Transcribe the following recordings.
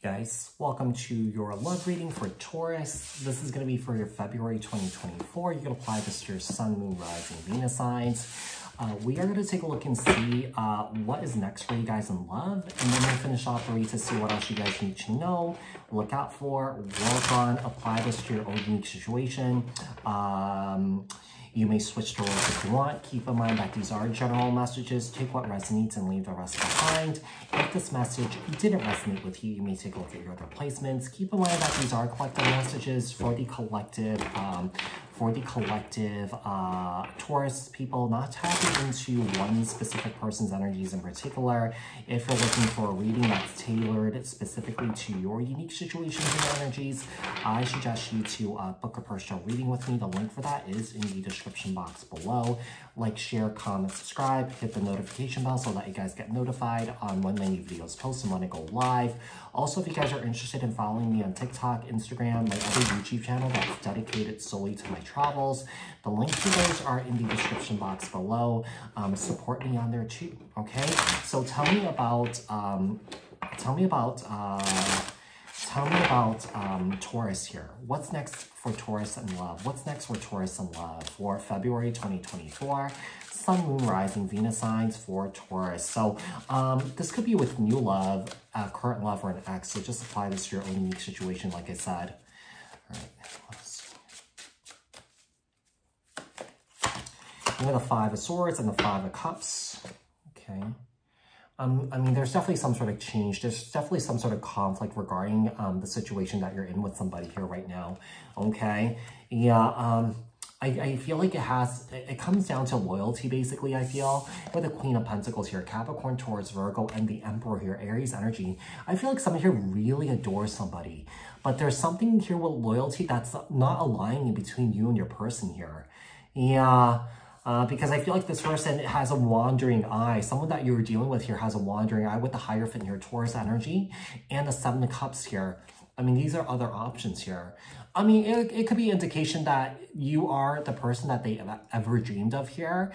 guys, welcome to your love reading for Taurus. This is going to be for your February 2024. You can apply this to your Sun, Moon, Rising, Venus signs. Uh, we are going to take a look and see uh, what is next for you guys in love. And then we'll finish off the to see what else you guys need to know, look out for, work on, apply this to your own unique situation. Um, you may switch to roles if you want. Keep in mind that these are general messages. Take what resonates and leave the rest behind. If this message didn't resonate with you, you may take a look at your other placements. Keep in mind that these are collective messages for the collective um, for the collective uh, Taurus people, not tapping into one specific person's energies in particular. If you're looking for a reading that's tailored specifically to your unique situations and energies, I suggest you to uh, book a personal reading with me. The link for that is in the description box below. Like, share, comment, subscribe, hit the notification bell so that you guys get notified on when my new videos post and when I go live. Also, if you guys are interested in following me on TikTok, Instagram, my other YouTube channel that's dedicated solely to my travels, the links to those are in the description box below. Um, support me on there too, okay? So tell me about, um, tell me about, uh, tell me about um, Taurus here. What's next for Taurus and love? What's next for Taurus and love for February 2024? Sun, Moon, Rising, Venus signs for Taurus. So um, this could be with new love, uh, current love, or an ex. So just apply this to your own unique situation, like I said. All right, let's have the Five of Swords and the Five of Cups. Okay. Um, I mean, there's definitely some sort of change. There's definitely some sort of conflict regarding um, the situation that you're in with somebody here right now. Okay. Yeah. Um, I, I feel like it has, it comes down to loyalty, basically, I feel. With the Queen of Pentacles here, Capricorn, Taurus, Virgo, and the Emperor here, Aries energy. I feel like someone here really adores somebody. But there's something here with loyalty that's not aligning between you and your person here. Yeah. Uh, because I feel like this person has a wandering eye. Someone that you're dealing with here has a wandering eye with the Hierophant here, Taurus energy, and the Seven of Cups here. I mean, these are other options here. I mean, it, it could be indication that you are the person that they ever dreamed of here,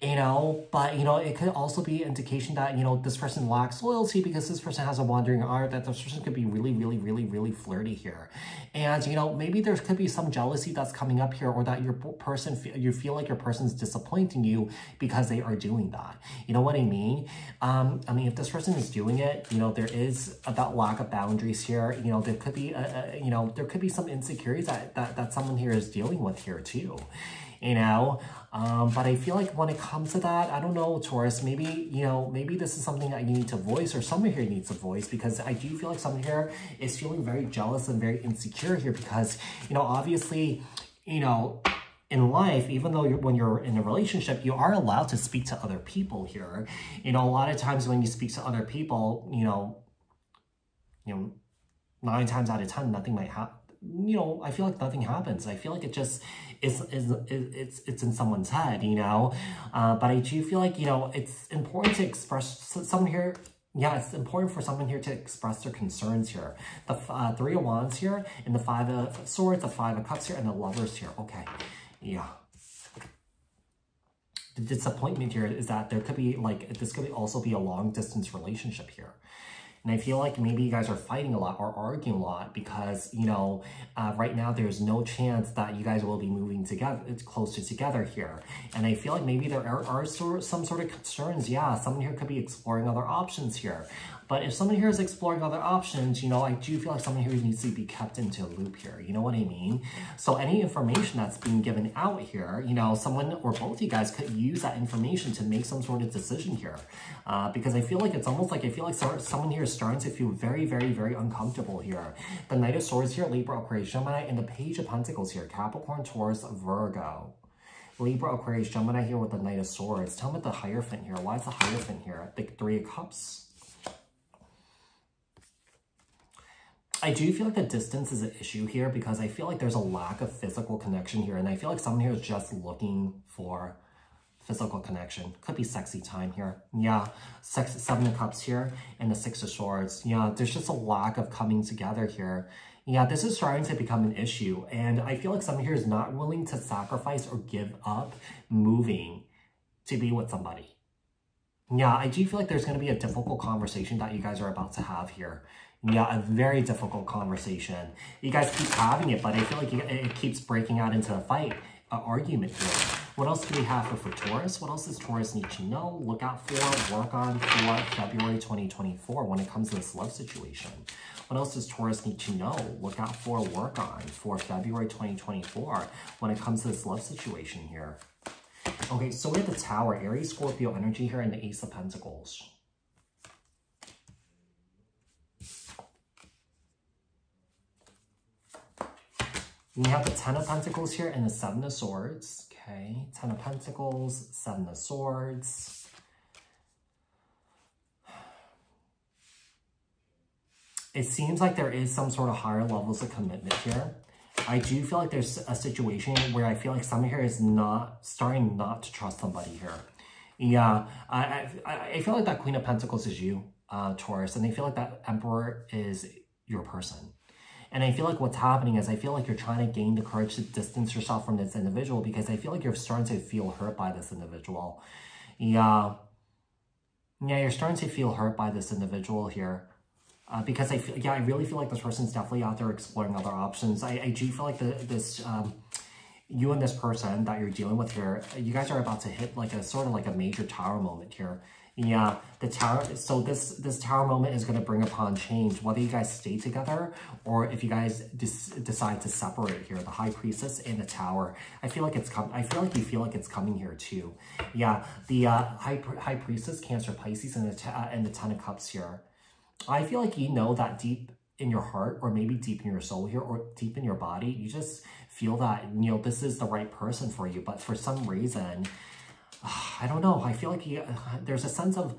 you know, but, you know, it could also be indication that, you know, this person lacks loyalty because this person has a wandering eye, that this person could be really, really, really, really flirty here. And, you know, maybe there could be some jealousy that's coming up here or that your person, you feel like your person's disappointing you because they are doing that. You know what I mean? Um, I mean, if this person is doing it, you know, there is that lack of boundaries here. You know, there could be, a, a, you know, there could be some insecurities that, that, that someone here is dealing with here too you know um, but i feel like when it comes to that i don't know taurus maybe you know maybe this is something that you need to voice or someone here needs a voice because i do feel like someone here is feeling very jealous and very insecure here because you know obviously you know in life, even though you're, when you're in a relationship, you are allowed to speak to other people here. You know, a lot of times when you speak to other people, you know, you know, nine times out of ten, nothing might happen you know, I feel like nothing happens. I feel like it just is, is, is it's, it's in someone's head, you know? Uh, but I do feel like, you know, it's important to express, someone here, yeah, it's important for someone here to express their concerns here. The uh, Three of Wands here, and the Five of Swords, the Five of Cups here, and the Lovers here. Okay, yeah. The disappointment here is that there could be, like, this could also be a long-distance relationship here. And I feel like maybe you guys are fighting a lot or arguing a lot because, you know, uh, right now there's no chance that you guys will be moving together, it's closer together here. And I feel like maybe there are, are some sort of concerns. Yeah, someone here could be exploring other options here. But if someone here is exploring other options, you know, I do feel like someone here needs to be kept into a loop here. You know what I mean? So any information that's being given out here, you know, someone or both you guys could use that information to make some sort of decision here. Uh, because I feel like it's almost like I feel like someone here is starting to feel very, very, very uncomfortable here. The Knight of Swords here, Libra, Aquarius, Gemini, and the Page of Pentacles here, Capricorn, Taurus, Virgo. Libra, Aquarius, Gemini here with the Knight of Swords. Tell me the Hierophant here. Why is the Hierophant here? The Three of Cups. I do feel like the distance is an issue here because I feel like there's a lack of physical connection here. And I feel like someone here is just looking for physical connection. Could be sexy time here. Yeah, sex, seven of cups here and the six of swords. Yeah, there's just a lack of coming together here. Yeah, this is starting to become an issue. And I feel like someone here is not willing to sacrifice or give up moving to be with somebody. Yeah, I do feel like there's going to be a difficult conversation that you guys are about to have here. Yeah, a very difficult conversation. You guys keep having it, but I feel like it keeps breaking out into a fight, an argument here. What else do we have for, for Taurus? What else does Taurus need to know, look out for, work on for February 2024 when it comes to this love situation? What else does Taurus need to know, look out for, work on for February 2024 when it comes to this love situation here? Okay, so we have the Tower, Aries, Scorpio energy here, and the Ace of Pentacles. We have the Ten of Pentacles here and the Seven of Swords. Okay, Ten of Pentacles, Seven of Swords. It seems like there is some sort of higher levels of commitment here. I do feel like there's a situation where I feel like someone here is not starting not to trust somebody here. Yeah, I, I, I feel like that Queen of Pentacles is you, uh, Taurus, and I feel like that Emperor is your person. And I feel like what's happening is I feel like you're trying to gain the courage to distance yourself from this individual because I feel like you're starting to feel hurt by this individual. Yeah. Yeah, you're starting to feel hurt by this individual here. Uh, because I feel, yeah, I really feel like this person's definitely out there exploring other options. I, I do feel like the, this, um, you and this person that you're dealing with here, you guys are about to hit like a sort of like a major tower moment here. Yeah, the tower, so this, this tower moment is going to bring upon change, whether you guys stay together or if you guys decide to separate here, the high priestess and the tower. I feel like it's come, I feel like you feel like it's coming here too. Yeah, the uh, high, high priestess, Cancer, Pisces, and the, uh, and the Ten of Cups here. I feel like you know that deep in your heart or maybe deep in your soul here or deep in your body, you just feel that, you know, this is the right person for you. But for some reason, I don't know. I feel like you, uh, there's a sense of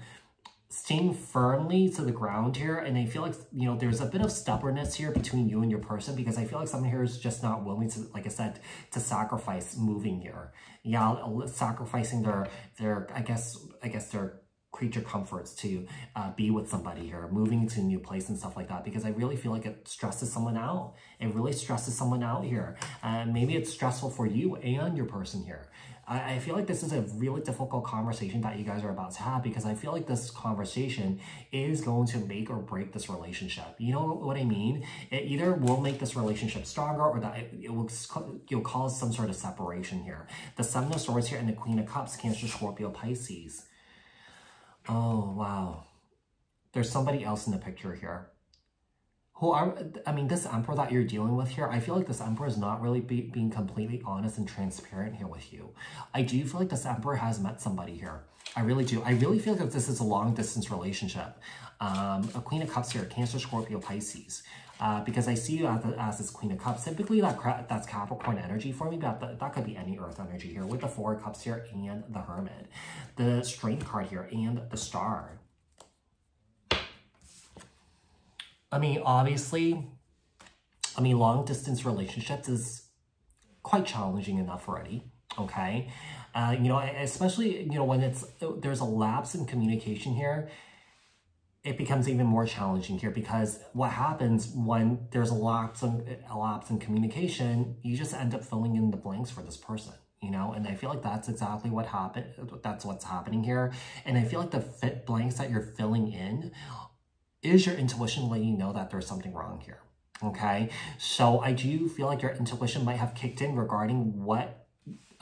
staying firmly to the ground here. And I feel like, you know, there's a bit of stubbornness here between you and your person because I feel like someone here is just not willing to, like I said, to sacrifice moving here. Yeah, sacrificing their, their, I guess, I guess their creature comforts to uh, be with somebody here, moving to a new place and stuff like that, because I really feel like it stresses someone out. It really stresses someone out here. And maybe it's stressful for you and your person here. I, I feel like this is a really difficult conversation that you guys are about to have because I feel like this conversation is going to make or break this relationship. You know what I mean? It either will make this relationship stronger or that it, it will you'll cause some sort of separation here. The Seven of Swords here and the Queen of Cups, Cancer, Scorpio, Pisces. Oh, wow. There's somebody else in the picture here. Who are, I mean, this emperor that you're dealing with here, I feel like this emperor is not really be, being completely honest and transparent here with you. I do feel like this emperor has met somebody here. I really do. I really feel like this is a long distance relationship. Um, a Queen of Cups here, Cancer, Scorpio, Pisces. Uh, because I see you as, as this Queen of Cups. Typically, that that's Capricorn energy for me, but that, that could be any Earth energy here with the Four of Cups here and the Hermit. The Strength card here and the Star. I mean, obviously, I mean, long distance relationships is quite challenging enough already, okay? Uh, you know, especially, you know, when it's, there's a lapse in communication here, it becomes even more challenging here because what happens when there's a lapse in, a lapse in communication, you just end up filling in the blanks for this person you know? And i feel like that's exactly what happened that's what's happening here. And i feel like the fit blanks that you're filling in is your intuition letting you know that there's something wrong here okay? So i do feel like your intuition might have kicked in regarding what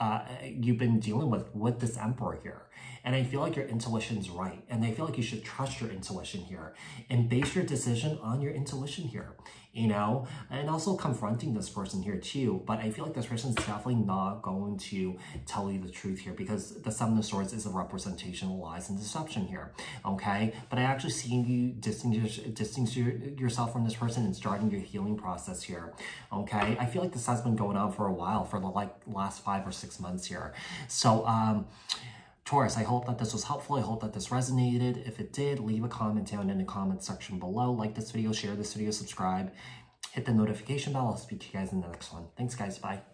uh, you've been dealing with with this emperor here and I feel like your intuition's right. And I feel like you should trust your intuition here and base your decision on your intuition here, you know, and also confronting this person here too. But I feel like this person's definitely not going to tell you the truth here because the Seven of Swords is a representation of lies and deception here, okay? But I actually see you distinguish, distinguish yourself from this person and starting your healing process here, okay? I feel like this has been going on for a while, for the like last five or six months here. So, um, Taurus, I hope that this was helpful. I hope that this resonated. If it did, leave a comment down in the comment section below. Like this video, share this video, subscribe, hit the notification bell. I'll speak to you guys in the next one. Thanks, guys. Bye.